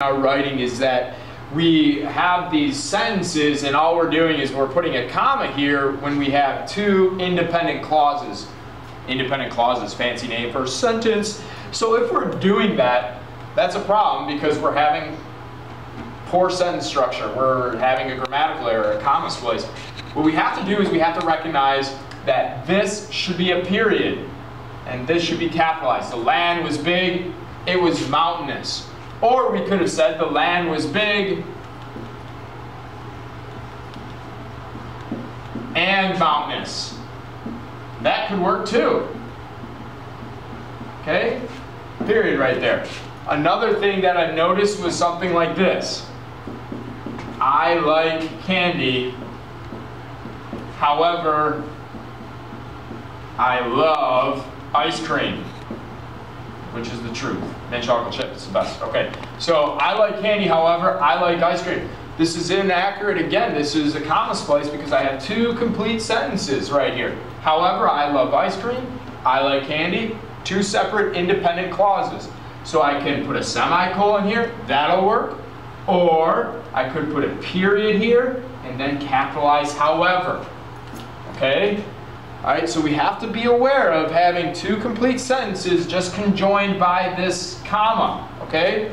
our writing is that we have these sentences and all we're doing is we're putting a comma here when we have two independent clauses. Independent clauses, fancy name for a sentence. So if we're doing that, that's a problem because we're having poor sentence structure. We're having a grammatical error, a comma splice. What we have to do is we have to recognize that this should be a period and this should be capitalized. The land was big, it was mountainous. Or we could have said the land was big and mountainous. That could work too. Okay? Period right there. Another thing that I noticed was something like this. I like candy. However, I love ice cream, which is the truth. Mint chocolate chip is the best. Okay, so I like candy, however, I like ice cream. This is inaccurate again. This is a comma splice because I have two complete sentences right here. However, I love ice cream, I like candy, two separate independent clauses. So I can put a semicolon here, that'll work. Or I could put a period here and then capitalize however. Okay? All right, so we have to be aware of having two complete sentences just conjoined by this comma, okay?